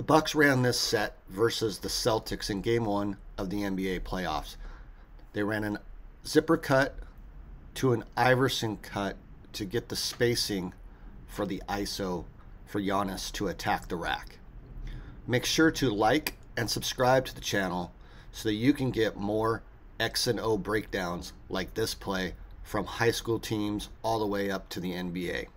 The Bucks ran this set versus the Celtics in game 1 of the NBA playoffs. They ran an zipper cut to an Iverson cut to get the spacing for the ISO for Giannis to attack the rack. Make sure to like and subscribe to the channel so that you can get more X and O breakdowns like this play from high school teams all the way up to the NBA.